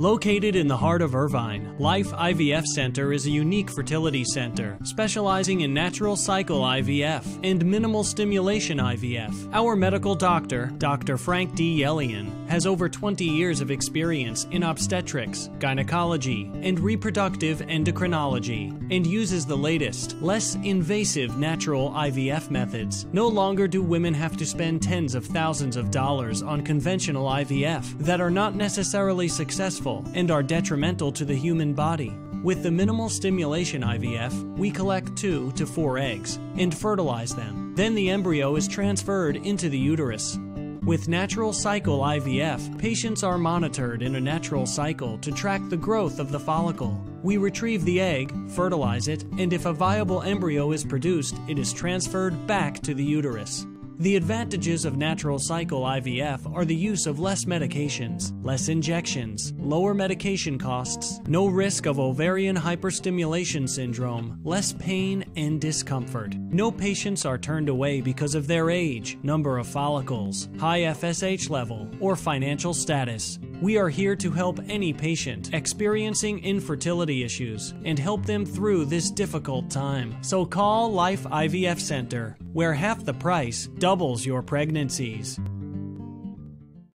Located in the heart of Irvine, Life IVF Center is a unique fertility center specializing in natural cycle IVF and minimal stimulation IVF. Our medical doctor, Dr. Frank D. Yelian, has over 20 years of experience in obstetrics, gynecology, and reproductive endocrinology and uses the latest, less invasive natural IVF methods. No longer do women have to spend tens of thousands of dollars on conventional IVF that are not necessarily successful and are detrimental to the human body. With the minimal stimulation IVF, we collect two to four eggs and fertilize them. Then the embryo is transferred into the uterus. With natural cycle IVF, patients are monitored in a natural cycle to track the growth of the follicle. We retrieve the egg, fertilize it, and if a viable embryo is produced, it is transferred back to the uterus. The advantages of natural cycle IVF are the use of less medications, less injections, lower medication costs, no risk of ovarian hyperstimulation syndrome, less pain and discomfort. No patients are turned away because of their age, number of follicles, high FSH level, or financial status. We are here to help any patient experiencing infertility issues and help them through this difficult time. So call Life IVF Center, where half the price doubles your pregnancies.